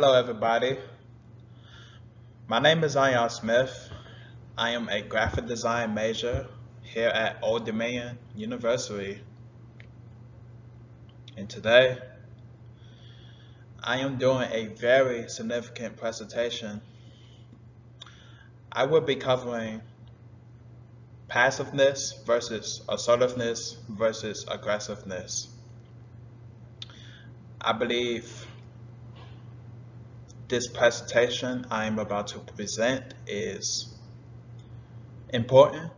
Hello, everybody. My name is Zion Smith. I am a graphic design major here at Old Dominion University. And today, I am doing a very significant presentation. I will be covering passiveness versus assertiveness versus aggressiveness. I believe this presentation I am about to present is important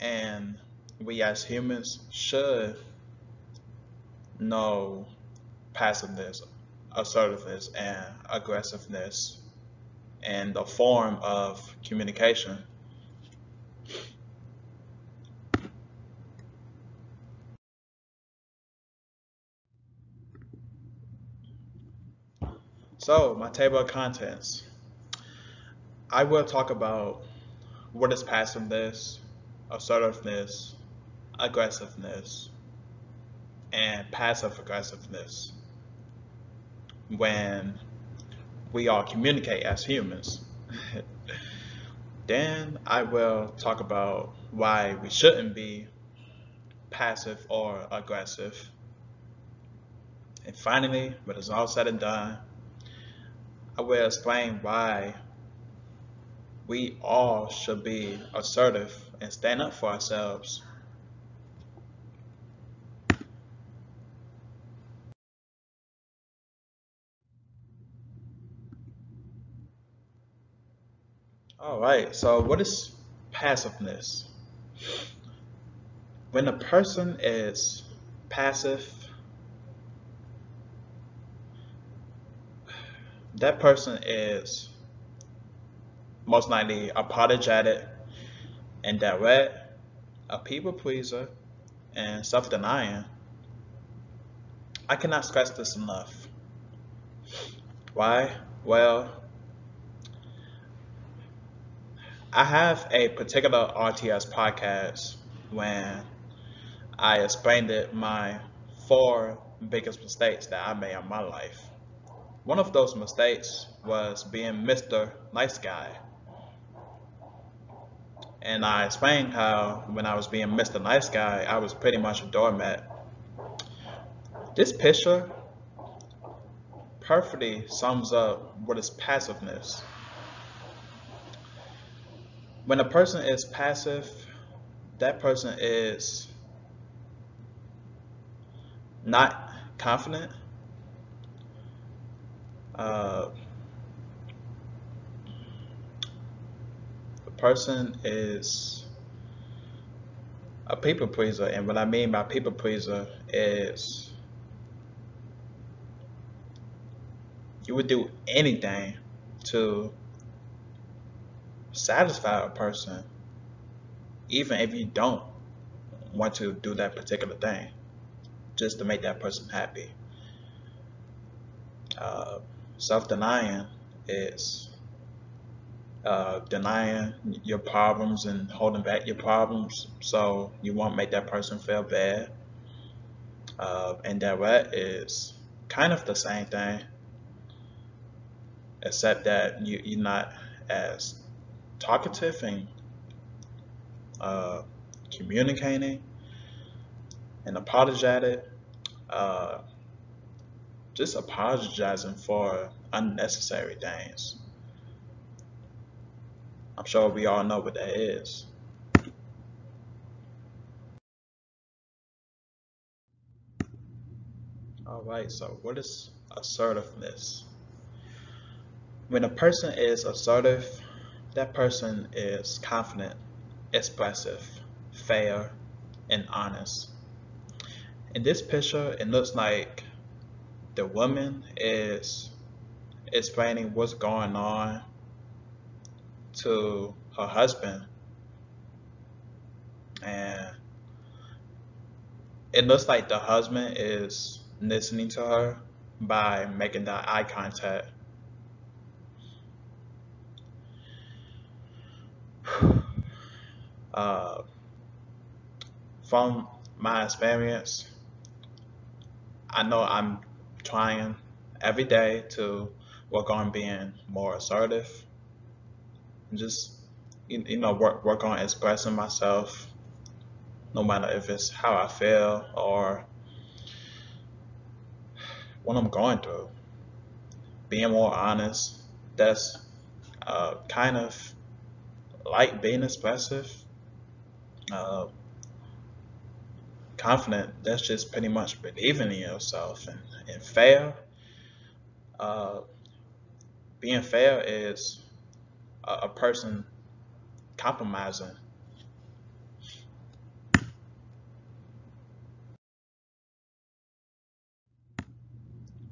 and we as humans should know passiveness, assertiveness, and aggressiveness and the form of communication. So, my table of contents. I will talk about what is passiveness, assertiveness, aggressiveness, and passive aggressiveness when we all communicate as humans. then I will talk about why we shouldn't be passive or aggressive. And finally, when it's all said and done, I will explain why we all should be assertive and stand up for ourselves. All right, so what is passiveness? When a person is passive, that person is most likely apologetic and direct, a people pleaser, and self denying. I cannot stress this enough. Why? Well, I have a particular RTS podcast when I explained it my four biggest mistakes that I made in my life. One of those mistakes was being Mr. Nice Guy. And I explained how when I was being Mr. Nice Guy, I was pretty much a doormat. This picture perfectly sums up what is passiveness. When a person is passive, that person is not confident uh, the person is a people pleaser, and what I mean by people pleaser is you would do anything to satisfy a person, even if you don't want to do that particular thing, just to make that person happy. Uh, self-denying is uh, denying your problems and holding back your problems so you won't make that person feel bad. Uh, and that is kind of the same thing, except that you, you're not as talkative and uh, communicating and apologetic. Uh, just apologizing for unnecessary things. I'm sure we all know what that is. All right, so what is assertiveness? When a person is assertive, that person is confident, expressive, fair, and honest. In this picture, it looks like the woman is explaining what's going on to her husband. And it looks like the husband is listening to her by making that eye contact. Uh, from my experience I know I'm trying every day to work on being more assertive. And just you, know work work on expressing myself, no matter if it's how I feel or what I'm going through. Being more honest. That's uh, kind of like being expressive. Uh, confident, that's just pretty much believing in yourself and, and fair. Uh, being fair is a, a person compromising.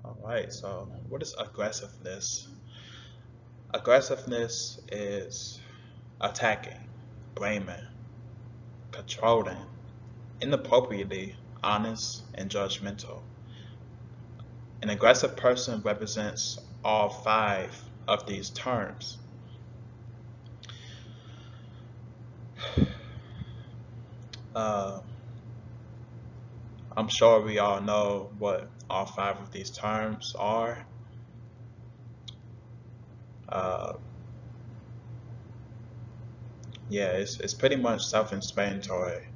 All right, so what is aggressiveness? Aggressiveness is attacking, blaming, controlling, inappropriately honest and judgmental. An aggressive person represents all five of these terms. Uh, I'm sure we all know what all five of these terms are. Uh, yeah, it's, it's pretty much self-explanatory.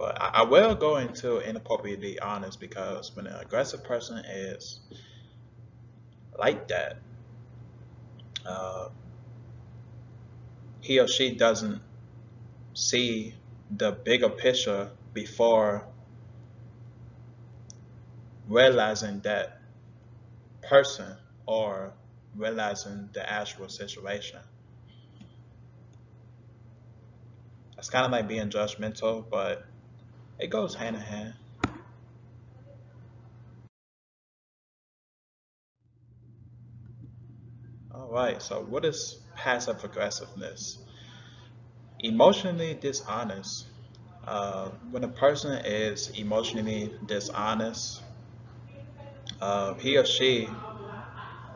But I, I will go into inappropriately honest because when an aggressive person is like that, uh, he or she doesn't see the bigger picture before realizing that person or realizing the actual situation. It's kind of like being judgmental, but it goes hand in hand. All right, so what is passive aggressiveness? Emotionally dishonest. Uh, when a person is emotionally dishonest, uh, he or she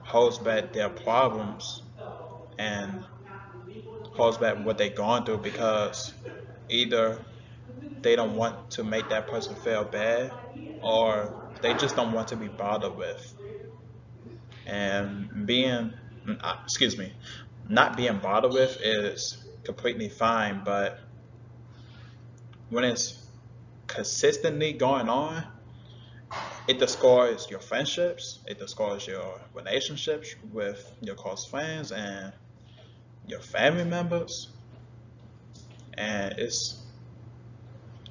holds back their problems and holds back what they're going through because either they don't want to make that person feel bad or they just don't want to be bothered with. And being, uh, excuse me, not being bothered with is completely fine, but when it's consistently going on, it destroys your friendships, it destroys your relationships with your close friends and your family members. And it's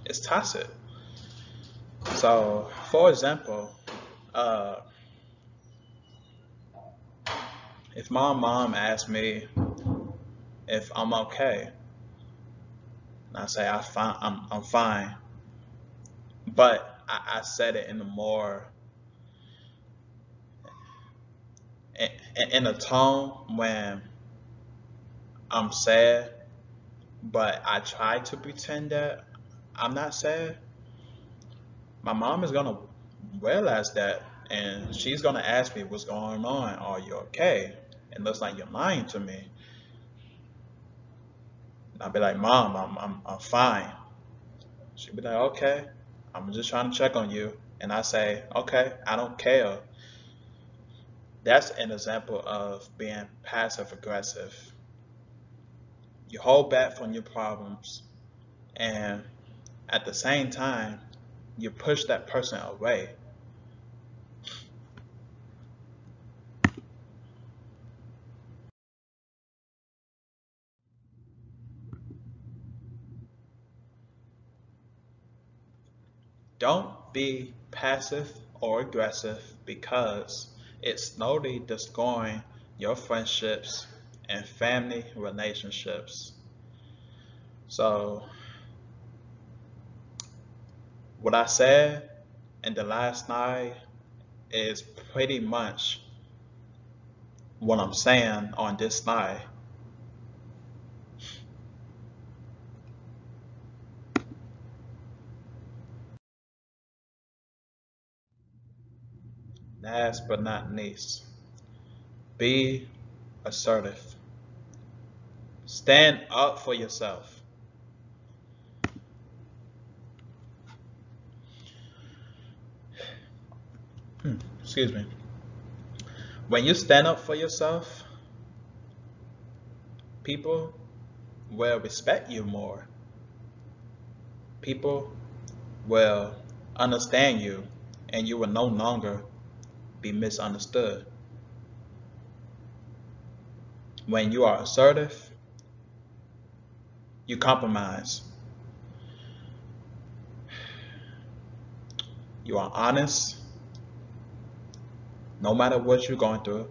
it's tacit. So, for example, uh, if my mom asks me if I'm okay, I say I fine, I'm, I'm fine, but I, I said it in a more in, in a tone when I'm sad, but I try to pretend that I'm not sad. My mom is gonna realize that and she's gonna ask me what's going on. Are you okay? It looks like you're lying to me. I'll be like, Mom, I'm, I'm, I'm fine. She'll be like, okay, I'm just trying to check on you. And I say, okay, I don't care. That's an example of being passive aggressive. You hold back from your problems and at the same time, you push that person away. Don't be passive or aggressive because it's slowly destroying your friendships and family relationships. So what I said in the last night is pretty much what I'm saying on this night. Last but not least, be assertive. Stand up for yourself. Hmm, excuse me. when you stand up for yourself, people will respect you more. People will understand you and you will no longer be misunderstood. When you are assertive, you compromise. You are honest, no matter what you're going through.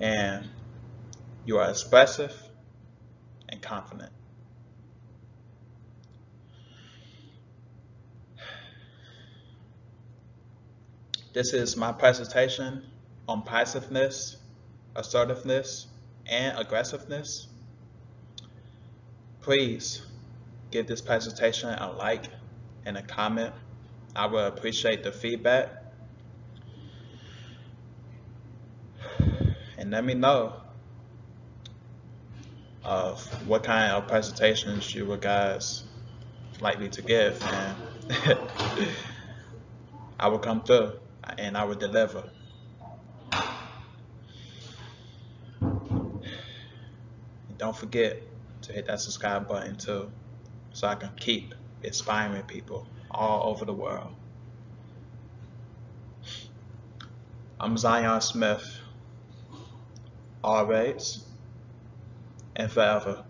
And you are expressive and confident. This is my presentation on passiveness, assertiveness, and aggressiveness. Please give this presentation a like and a comment. I will appreciate the feedback. Let me know of what kind of presentations you would guys like me to give and I will come through and I will deliver. Don't forget to hit that subscribe button too so I can keep inspiring people all over the world. I'm Zion Smith, always and forever.